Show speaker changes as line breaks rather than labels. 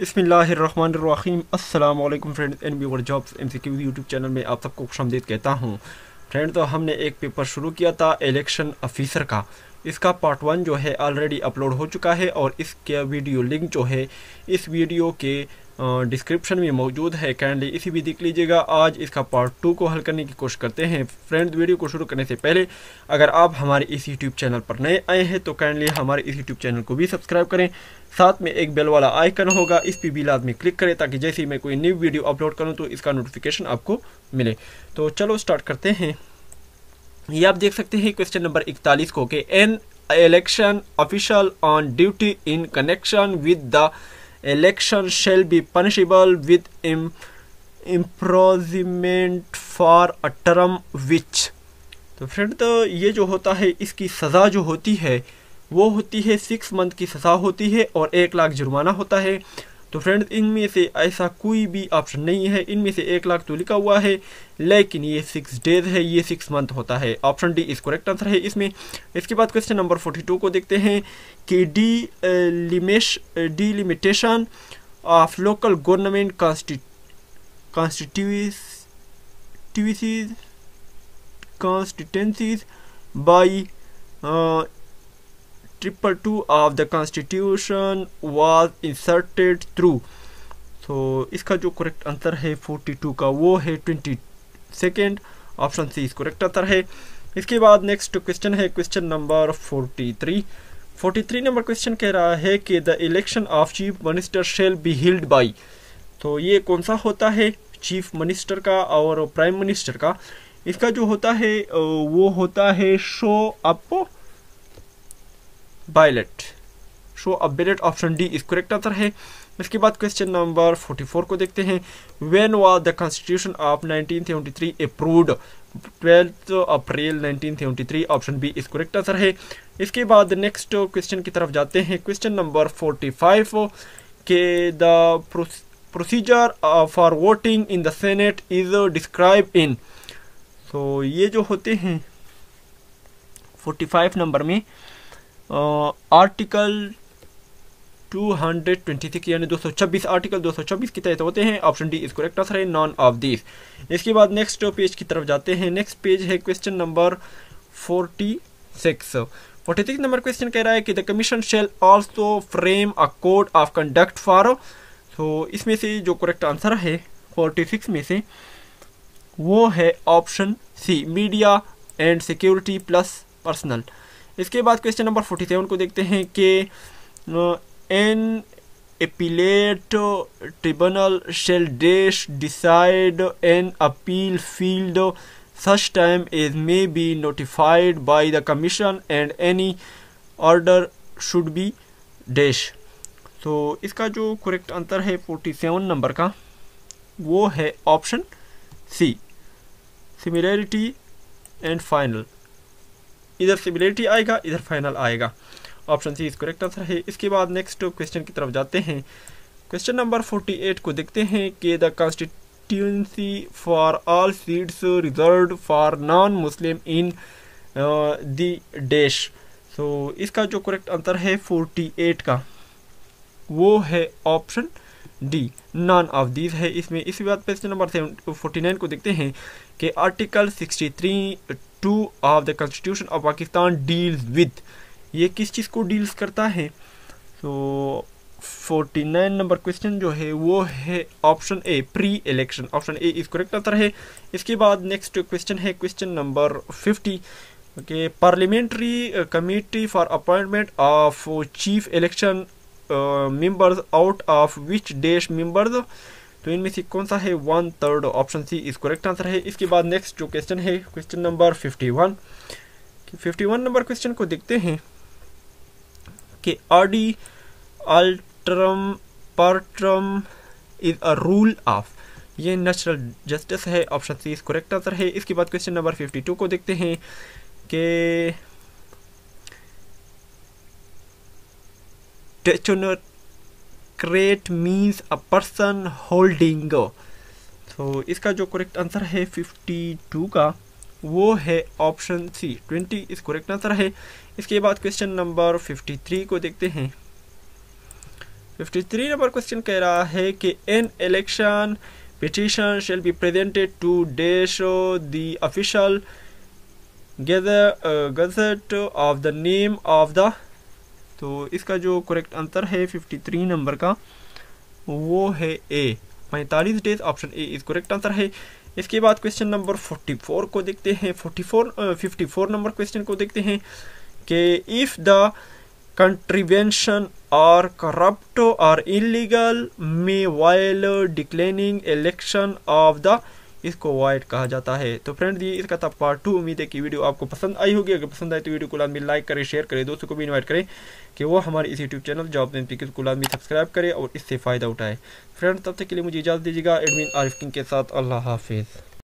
बसमीम friends N B word jobs M C Q YouTube channel में आप सबको खुश कहता हूँ। फ्रेंड तो हमने एक पेपर शुरू किया था, इलेक्शन ऑफिसर का। इसका पार्ट वन जो है ऑलरेडी अपलोड हो चुका है और इसके वीडियो लिंक जो है इस वीडियो के डिस्क्रिप्शन में मौजूद है। कैंडली इसी भी देख लीजिएगा। आज इसका पार्ट टू को हल करने की कोशिश करते हैं। फ्रेंड्स वीडियो को शुरू करने से पहले अगर आप हमारे इस यूट्यूब चैनल पर नए आए हैं तो कैंडली हमारे इस यूट्यूब चैनल को भी सब्सक्राइब करें। साथ में एक बेल वाला आइकन होगा, इस पर भी लाजमी क्लिक करें ताकि जैसे ही मैं कोई न्यू वीडियो अपलोड करूँ तो इसका नोटिफिकेशन आपको मिले। तो चलो स्टार्ट करते हैं। ये आप देख सकते हैं क्वेश्चन नंबर इकतालीस को कि an election official on duty in connection with the shall be punishable with Im, imprisonment for a term which तो फ्रेंड तो ये जो होता है, इसकी सज़ा जो होती है, वो होती है सिक्स मंथ की सज़ा होती है और एक लाख जुर्माना होता है। तो फ्रेंड्स इनमें से ऐसा कोई भी ऑप्शन नहीं है। इनमें से एक लाख तो लिखा हुआ है, लेकिन ये सिक्स डेज़ है, ये सिक्स मंथ होता है। Option D is correct answer है इसमें। इसके बाद क्वेश्चन नंबर फोर्टी टू को देखते हैं कि D लिमेश delimitation of local government constituencies constituencies by triple two of the constitution was inserted through. तो इसका जो करेक्ट आंसर है 42 का, वो है twenty second option C is correct answer है। इसके बाद नेक्स्ट क्वेश्चन है क्वेश्चन नंबर 43 43 नंबर क्वेश्चन कह रहा है कि the election of chief minister shall be held by तो ये कौन सा होता है? चीफ मिनिस्टर का और प्राइम मिनिस्टर का। इसका जो होता है वो होता है शो अप बायलेट सो अब ballot option D is correct answer है। इसके बाद क्वेश्चन नंबर 44 को देखते हैं। When was the constitution of 1973 approved 12 April 1973 option B is correct answer है। इसके बाद नेक्स्ट क्वेश्चन की तरफ़ जाते हैं। क्वेश्चन नंबर 45 के the procedure for voting in the senate is describe in तो ये जो होते हैं 45 नंबर में आर्टिकल 226 यानी 226 आर्टिकल 226 के तहत होते हैं, option D is correct answer none of of दिस इसके बाद नेक्स्ट पेज की तरफ़ जाते हैं। नेक्स्ट पेज है क्वेश्चन नंबर 46 46 नंबर क्वेश्चन कह रहा है कि the commission shall also frame a code of conduct for तो इसमें से जो करेक्ट आंसर है 46 में से, वो है option C media and security plus personal इसके बाद क्वेश्चन नंबर फोर्टी सेवन को देखते हैं कि an appellate tribunal shall dash decide an appeal filed such time as may be notified by the commission and any order should be dash तो इसका जो correct answer है फोर्टी सेवन नंबर का, वो है option C similarity and final इधर similarity आएगा, इधर फाइनल आएगा। Option C is correct answer है। इसके बाद नेक्स्ट क्वेश्चन की तरफ़ जाते हैं। क्वेश्चन नंबर 48 को देखते हैं कि the constituency for all seats reserved for non Muslim in the dash so, इसका जो करेक्ट आंसर है 48 का, वो है option D. None of these है। इसमें इसी बात क्वेश्चन नंबर फोर्टी नाइन को देखते हैं कि article sixty three two of the constitution of Pakistan deals with ये किस चीज़ को डील्स करता है? तो फोर्टी नाइन नंबर क्वेश्चन जो है, वो है option A pre election option A is correct answer है. इसके बाद नेक्स्ट क्वेश्चन है question number fifty okay parliamentary committee for appointment of chief election members out of which देश मेंबर्स तो इनमें से कौन सा है one third option C is correct answer है। इसके बाद नेक्स्ट जो क्वेश्चन है question number fifty one fifty one number question को देखते हैं कि audi alteram partem is a rule of ये नेचुरल जस्टिस है option C is correct answer है। इसके बाद क्वेश्चन नंबर फिफ्टी टू को देखते हैं कि क्रेट मीन्स अ पर्सन होल्डिंग तो इसका जो करेक्ट आंसर है 52 का, वो है ऑप्शन सी 20 इस करेक्ट आंसर है। इसके बाद क्वेश्चन नंबर 53 को देखते हैं। 53 नंबर क्वेश्चन कह रहा है कि an election petition shall be presented to dash the official gazette of the name of the तो इसका जो करेक्ट आंसर है 53 नंबर का, वो है ए पैंतालीस days option A is correct answer है। इसके बाद क्वेश्चन नंबर 44 को देखते हैं। 44 54 नंबर क्वेश्चन को देखते हैं कि if the contravention are corrupt or illegal may vial डिक्लेनिंग election of the इसको वाइट कहा जाता है। तो फ्रेंड ये इसका था पार्ट टू उम्मीद है कि वीडियो आपको पसंद आई होगी। अगर पसंद आए तो वीडियो को लाजमी लाइक करें शेयर करें, दोस्तों को भी इन्वाइट करें कि वो हमारे इस YouTube channel job N P को लाजमी सब्सक्राइब करें और इससे फ़ायदा उठाए। फ्रेंड तब तक के लिए मुझे इजाज़त दीजिएगा। एडमिन आरिफ किंग के साथ। अल्लाह हाफिज़।